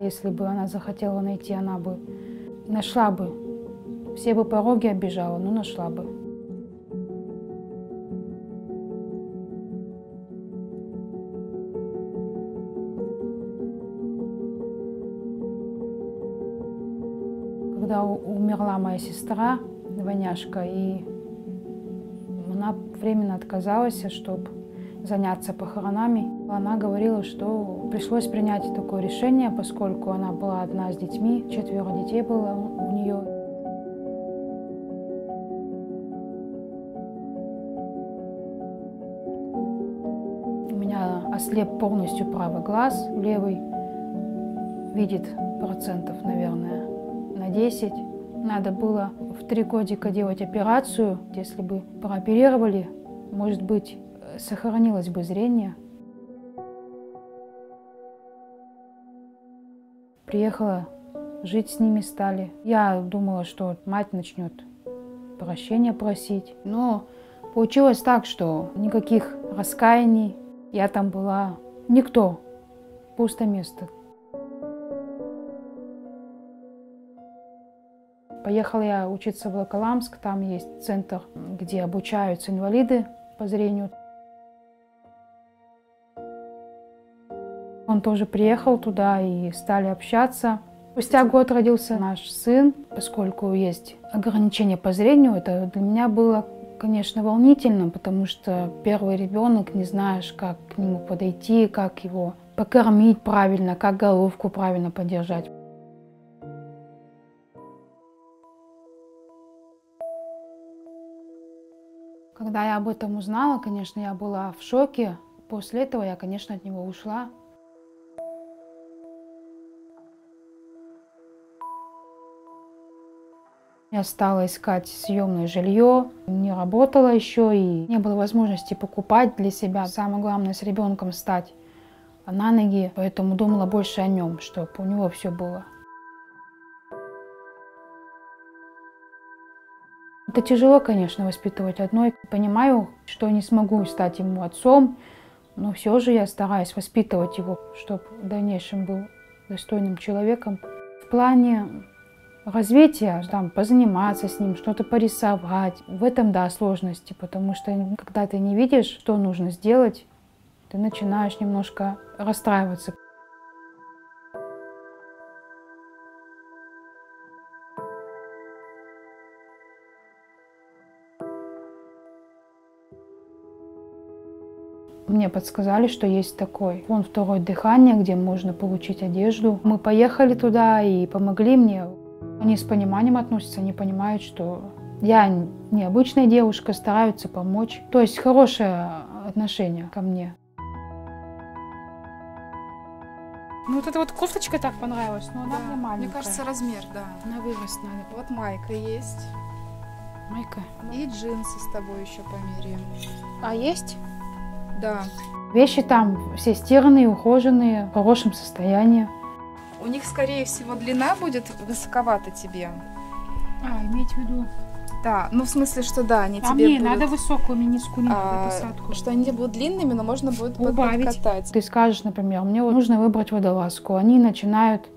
Если бы она захотела найти, она бы нашла бы. Все бы пороги обижала, но нашла бы. Когда умерла моя сестра, Ваняшка, и она временно отказалась, чтобы заняться похоронами. Она говорила, что пришлось принять такое решение, поскольку она была одна с детьми, четверо детей было у нее. У меня ослеп полностью правый глаз, левый видит процентов, наверное, на 10. Надо было в три годика делать операцию. Если бы прооперировали, может быть, сохранилось бы зрение. Приехала, жить с ними стали. Я думала, что мать начнет прощения просить. Но получилось так, что никаких раскаяний. Я там была никто. Пусто место. Поехала я учиться в Волоколамск. Там есть центр, где обучаются инвалиды по зрению. Он тоже приехал туда и стали общаться. Спустя год родился наш сын, поскольку есть ограничения по зрению. Это для меня было, конечно, волнительно, потому что первый ребенок, не знаешь, как к нему подойти, как его покормить правильно, как головку правильно поддержать. Когда я об этом узнала, конечно, я была в шоке. После этого я, конечно, от него ушла. Я стала искать съемное жилье, не работала еще и не было возможности покупать для себя. Самое главное с ребенком стать на ноги, поэтому думала больше о нем, чтобы у него все было. Это тяжело, конечно, воспитывать одной. Понимаю, что не смогу стать ему отцом, но все же я стараюсь воспитывать его, чтобы в дальнейшем был достойным человеком. В плане развития, там, позаниматься с ним, что-то порисовать. В этом, да, сложности, потому что когда ты не видишь, что нужно сделать, ты начинаешь немножко расстраиваться. Мне подсказали, что есть такой фонд «Второе дыхание», где можно получить одежду. Мы поехали туда и помогли мне. Они с пониманием относятся, они понимают, что я необычная девушка, стараются помочь. То есть хорошее отношение ко мне. Ну вот эта вот кофточка так понравилась, но она Да, мне маленькая. Мне кажется, размер, да. она вырос надо. Вот майка есть. Майка. И джинсы с тобой еще померяем. А есть? Да. Вещи там все стиранные, ухоженные, в хорошем состоянии. У них, скорее всего, длина будет высоковата тебе. А, имеете в виду? Да, ну в смысле, что да, они А тебе мне будут... надо высокую, мне низкую не а, посадку. что они будут длинными, но можно будет Убавить. подкатать. Ты скажешь, например, мне нужно выбрать водолазку. Они начинают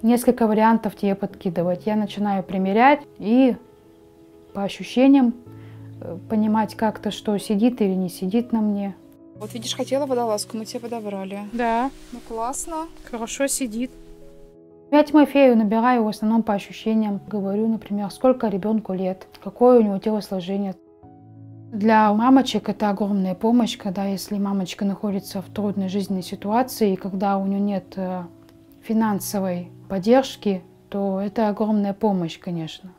несколько вариантов тебе подкидывать. Я начинаю примерять и по ощущениям э, понимать как-то, что сидит или не сидит на мне. Вот видишь, хотела водолазку, мы тебе подобрали. Да, Ну классно. хорошо сидит. Я Тимофею набираю в основном по ощущениям. Говорю, например, сколько ребенку лет, какое у него телосложение. Для мамочек это огромная помощь, когда если мамочка находится в трудной жизненной ситуации, и когда у нее нет э, финансовой поддержки, то это огромная помощь, конечно.